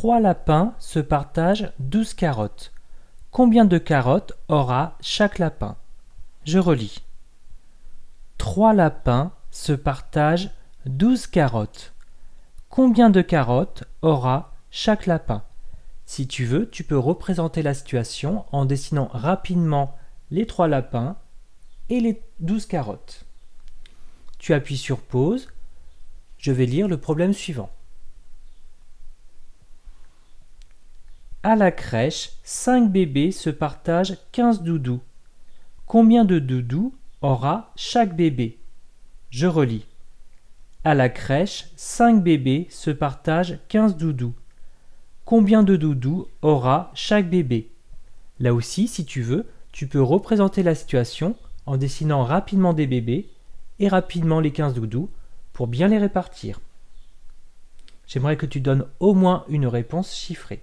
Trois lapins se partagent 12 carottes. Combien de carottes aura chaque lapin? Je relis. Trois lapins se partagent 12 carottes. Combien de carottes aura chaque lapin? Si tu veux, tu peux représenter la situation en dessinant rapidement les trois lapins et les 12 carottes. Tu appuies sur pause. Je vais lire le problème suivant. À la crèche, 5 bébés se partagent 15 doudous. Combien de doudous aura chaque bébé? Je relis. À la crèche, 5 bébés se partagent 15 doudous. Combien de doudous aura chaque bébé? Là aussi, si tu veux, tu peux représenter la situation en dessinant rapidement des bébés et rapidement les 15 doudous pour bien les répartir. J'aimerais que tu donnes au moins une réponse chiffrée.